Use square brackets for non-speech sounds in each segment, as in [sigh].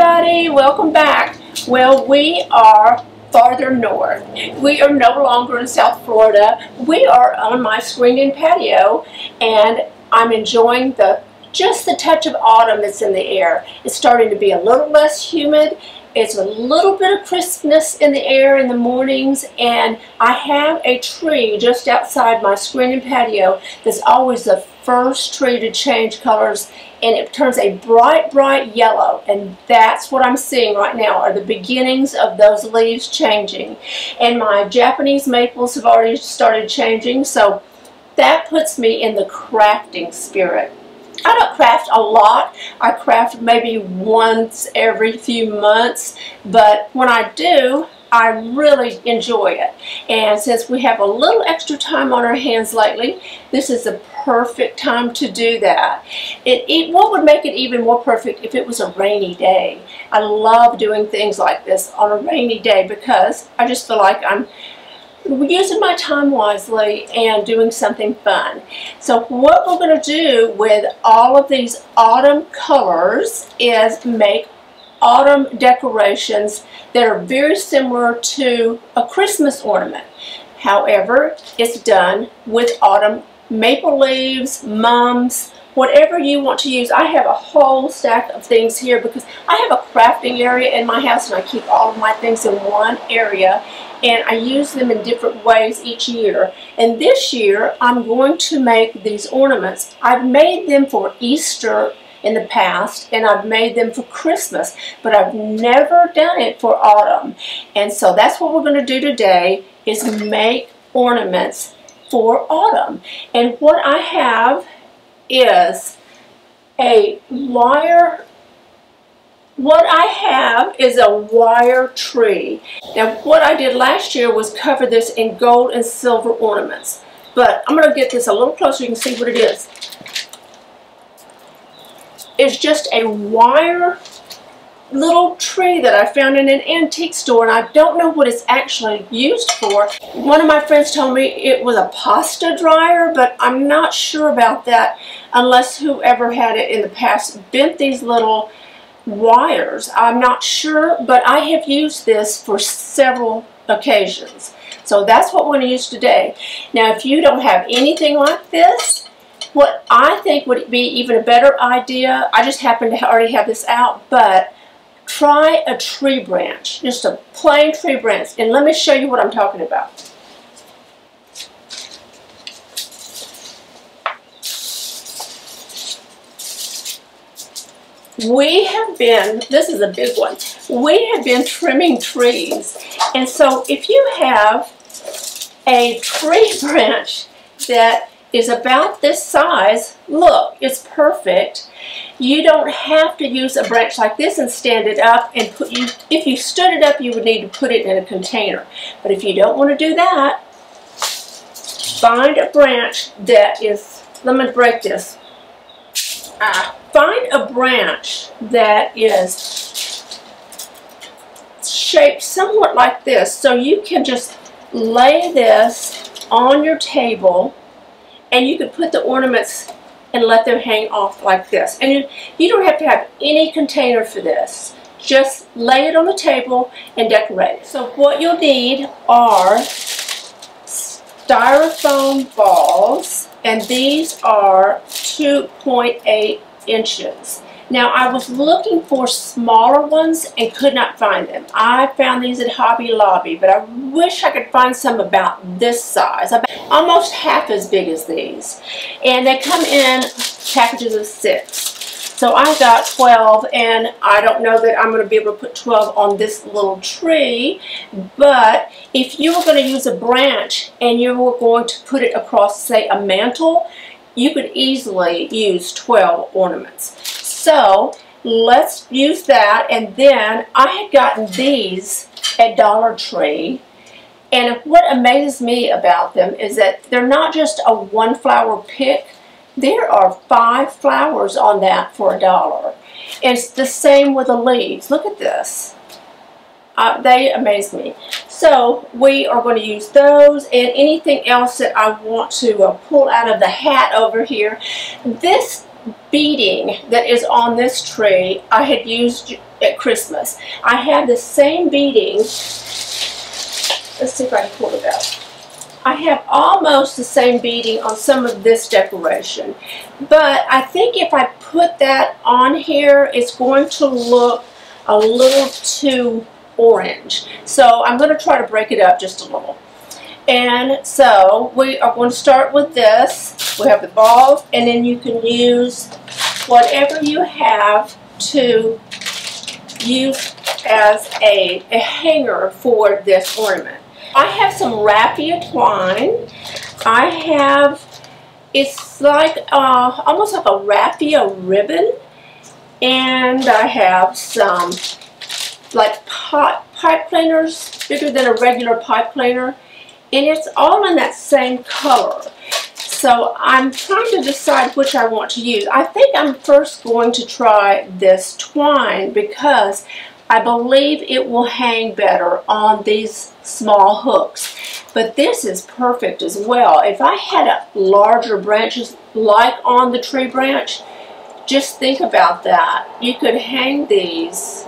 everybody, welcome back. Well, we are farther north. We are no longer in South Florida. We are on my screened-in patio and I'm enjoying the just the touch of autumn that's in the air. It's starting to be a little less humid. It's a little bit of crispness in the air in the mornings and I have a tree just outside my screened-in patio that's always the first tree to change colors and it turns a bright, bright yellow. And that's what I'm seeing right now are the beginnings of those leaves changing. And my Japanese maples have already started changing, so that puts me in the crafting spirit. I don't craft a lot. I craft maybe once every few months, but when I do, I really enjoy it. And since we have a little extra time on our hands lately, this is the perfect time to do that. It, it, What would make it even more perfect if it was a rainy day? I love doing things like this on a rainy day because I just feel like I'm using my time wisely and doing something fun. So what we're going to do with all of these autumn colors is make autumn decorations that are very similar to a Christmas ornament. However, it's done with autumn maple leaves, mums, whatever you want to use. I have a whole stack of things here because I have a crafting area in my house and I keep all of my things in one area and I use them in different ways each year. And this year I'm going to make these ornaments. I've made them for Easter in the past and I've made them for Christmas but I've never done it for autumn and so that's what we're going to do today is make ornaments for autumn and what I have is a wire what I have is a wire tree. Now what I did last year was cover this in gold and silver ornaments. But I'm going to get this a little closer, you can see what it is It's just a wire little tree that I found in an antique store and I don't know what it's actually used for. One of my friends told me it was a pasta dryer but I'm not sure about that unless whoever had it in the past bent these little wires. I'm not sure but I have used this for several occasions. So that's what we're going to use today. Now if you don't have anything like this what I think would be even a better idea, I just happen to already have this out, but try a tree branch, just a plain tree branch. And let me show you what I'm talking about. We have been, this is a big one, we have been trimming trees. And so if you have a tree [laughs] branch that is about this size. Look, it's perfect. You don't have to use a branch like this and stand it up and put you, if you stood it up, you would need to put it in a container. But if you don't want to do that, find a branch that is, let me break this. Find a branch that is shaped somewhat like this so you can just lay this on your table and you could put the ornaments and let them hang off like this. And you, you don't have to have any container for this. Just lay it on the table and decorate it. So what you'll need are styrofoam balls, and these are 2.8 inches. Now I was looking for smaller ones and could not find them. I found these at Hobby Lobby, but I wish I could find some about this size, about almost half as big as these. And they come in packages of six. So I got 12 and I don't know that I'm going to be able to put 12 on this little tree, but if you were going to use a branch and you were going to put it across, say, a mantle, you could easily use 12 ornaments. So let's use that. And then I had gotten these at Dollar Tree. And what amazes me about them is that they're not just a one flower pick. There are five flowers on that for a dollar. It's the same with the leaves. Look at this. Uh, they amaze me. So we are going to use those and anything else that I want to uh, pull out of the hat over here. This beading that is on this tree I had used at Christmas. I have the same beading. Let's see if I can pull it out. I have almost the same beading on some of this decoration. But I think if I put that on here, it's going to look a little too orange. So I'm going to try to break it up just a little. And so we are going to start with this. We have the balls, and then you can use whatever you have to use as a, a hanger for this ornament. I have some raffia twine. I have, it's like uh, almost like a raffia ribbon. And I have some like pot, pipe cleaners, bigger than a regular pipe cleaner. And it's all in that same color. So I'm trying to decide which I want to use. I think I'm first going to try this twine because I believe it will hang better on these small hooks. But this is perfect as well. If I had a larger branches like on the tree branch, just think about that. You could hang these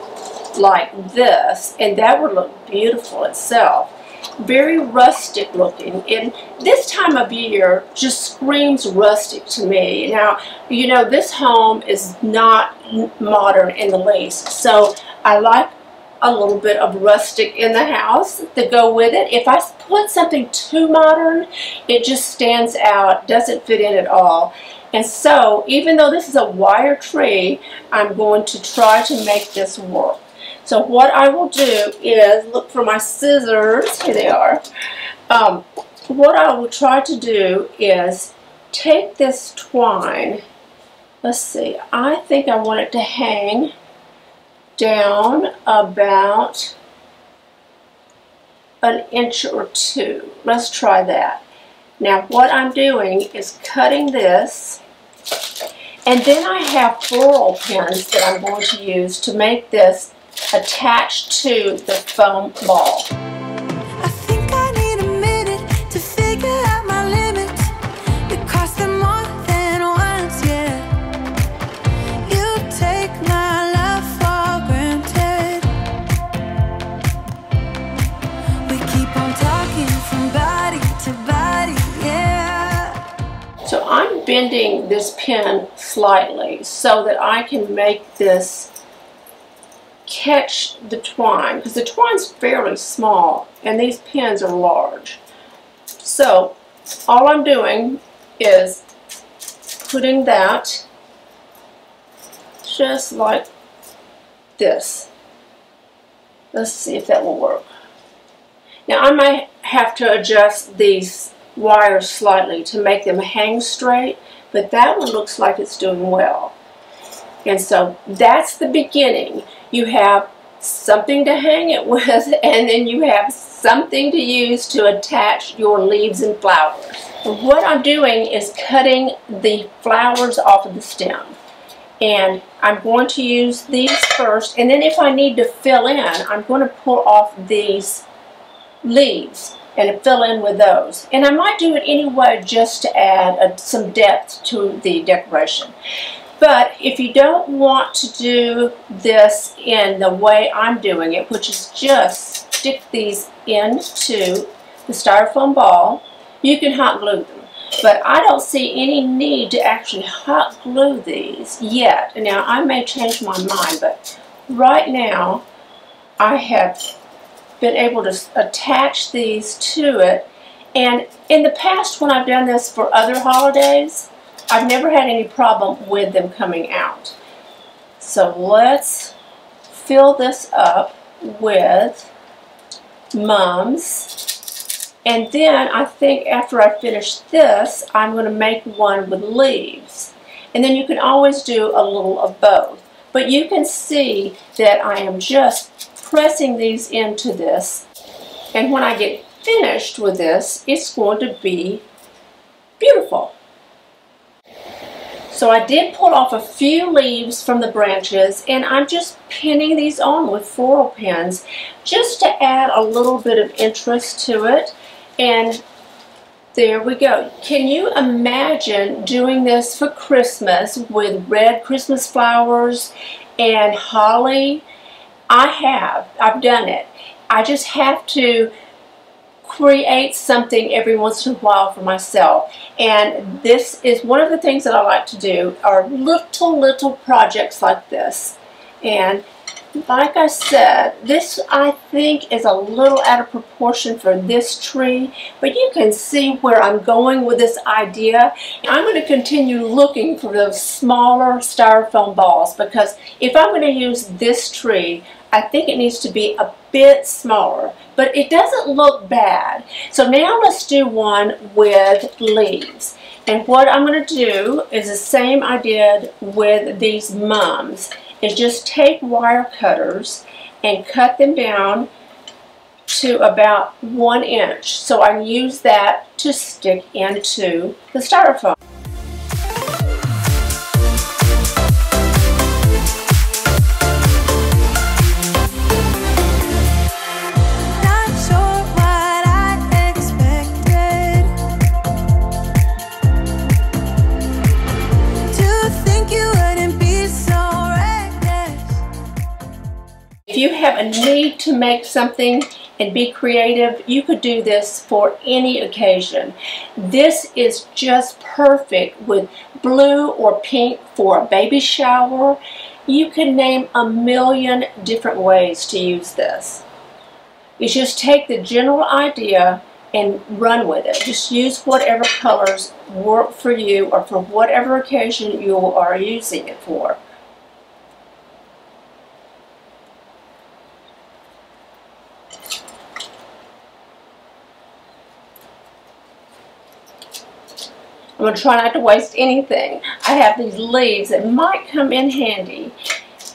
like this and that would look beautiful itself very rustic looking. And this time of year just screams rustic to me. Now you know this home is not modern in the least. So I like a little bit of rustic in the house to go with it. If I put something too modern it just stands out doesn't fit in at all. And so even though this is a wire tree I'm going to try to make this work so what I will do is look for my scissors. Here they are. Um, what I will try to do is take this twine. Let's see. I think I want it to hang down about an inch or two. Let's try that. Now what I'm doing is cutting this and then I have floral pins that I'm going to use to make this attached to the foam ball. So I'm bending this pin slightly so that I can make this catch the twine because the twine's fairly small and these pins are large. So all I'm doing is putting that just like this. Let's see if that will work. Now I might have to adjust these wires slightly to make them hang straight, but that one looks like it's doing well. And so that's the beginning you have something to hang it [laughs] with, and then you have something to use to attach your leaves and flowers. What I'm doing is cutting the flowers off of the stem. And I'm going to use these first, and then if I need to fill in, I'm going to pull off these leaves and fill in with those. And I might do it anyway just to add a, some depth to the decoration. But if you don't want to do this in the way I'm doing it, which is just stick these into the styrofoam ball, you can hot glue them. But I don't see any need to actually hot glue these yet. Now, I may change my mind, but right now, I have been able to attach these to it. And in the past, when I've done this for other holidays, I've never had any problem with them coming out. So let's fill this up with mums. And then I think after I finish this, I'm going to make one with leaves. And then you can always do a little of both. But you can see that I am just pressing these into this. And when I get finished with this, it's going to be beautiful. So I did pull off a few leaves from the branches and I'm just pinning these on with floral pins just to add a little bit of interest to it. And There we go. Can you imagine doing this for Christmas with red Christmas flowers and holly? I have. I've done it. I just have to create something every once in a while for myself. And this is one of the things that I like to do are little, little projects like this. And like I said, this I think is a little out of proportion for this tree, but you can see where I'm going with this idea. I'm going to continue looking for those smaller styrofoam balls because if I'm going to use this tree, I think it needs to be a bit smaller, but it doesn't look bad. So now let's do one with leaves. And what I'm going to do is the same I did with these mums is just take wire cutters and cut them down to about one inch. So I use that to stick into the styrofoam. You have a need to make something and be creative, you could do this for any occasion. This is just perfect with blue or pink for a baby shower. You can name a million different ways to use this. You just take the general idea and run with it. Just use whatever colors work for you or for whatever occasion you are using it for. I'm going to try not to waste anything. I have these leaves that might come in handy,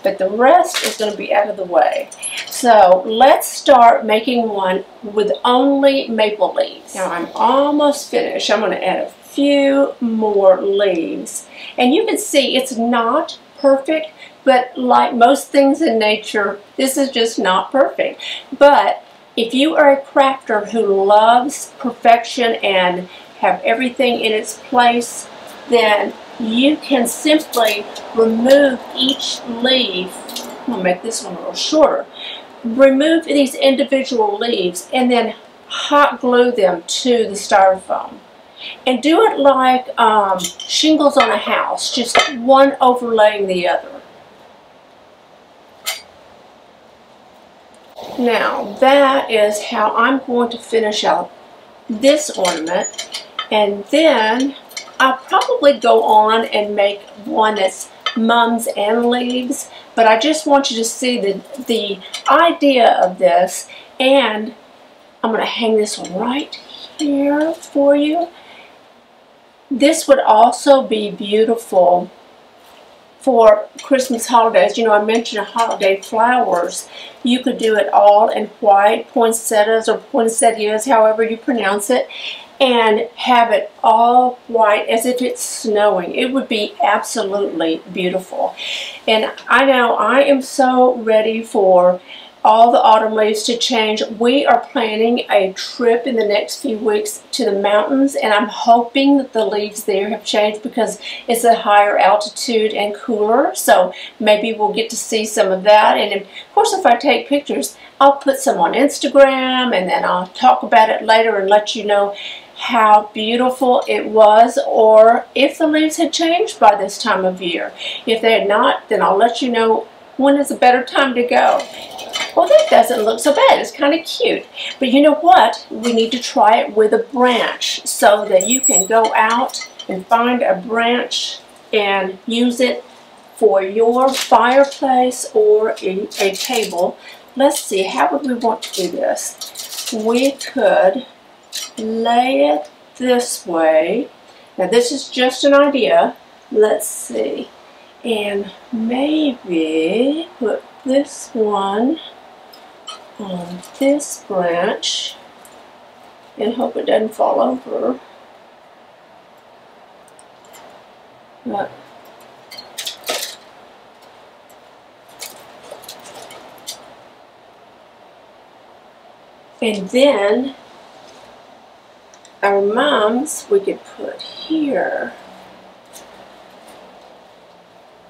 but the rest is going to be out of the way. So let's start making one with only maple leaves. Now I'm almost finished. I'm going to add a few more leaves. And you can see it's not perfect, but like most things in nature, this is just not perfect. But if you are a crafter who loves perfection and have everything in its place, then you can simply remove each leaf. I'm going to make this one a little shorter. Remove these individual leaves and then hot glue them to the styrofoam. And do it like um, shingles on a house, just one overlaying the other. Now that is how I'm going to finish out this ornament and then I'll probably go on and make one that's mums and leaves, but I just want you to see the, the idea of this, and I'm going to hang this right here for you. This would also be beautiful for Christmas holidays. You know, I mentioned holiday flowers. You could do it all in white, poinsettias or poinsettias, however you pronounce it and have it all white as if it's snowing. It would be absolutely beautiful. And I know I am so ready for all the autumn leaves to change. We are planning a trip in the next few weeks to the mountains and I'm hoping that the leaves there have changed because it's a higher altitude and cooler so maybe we'll get to see some of that and of course if I take pictures I'll put some on Instagram and then I'll talk about it later and let you know how beautiful it was or if the leaves had changed by this time of year. If they had not, then I'll let you know when is a better time to go. Well, that doesn't look so bad. It's kind of cute. But you know what? We need to try it with a branch so that you can go out and find a branch and use it for your fireplace or a, a table. Let's see, how would we want to do this? We could lay it this way. Now this is just an idea. Let's see. And maybe put this one on this branch and hope it doesn't fall over. But and then our mums we could put here.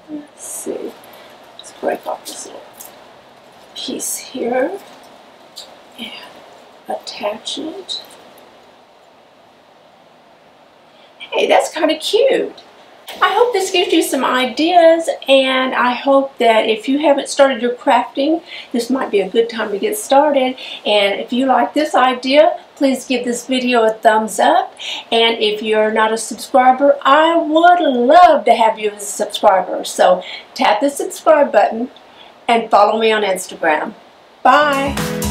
Let's see. Let's break off this little piece here and attach it. Hey, that's kind of cute. I hope this gives you some ideas and I hope that if you haven't started your crafting, this might be a good time to get started. And if you like this idea, please give this video a thumbs up. And if you're not a subscriber, I would love to have you as a subscriber. So tap the subscribe button and follow me on Instagram. Bye.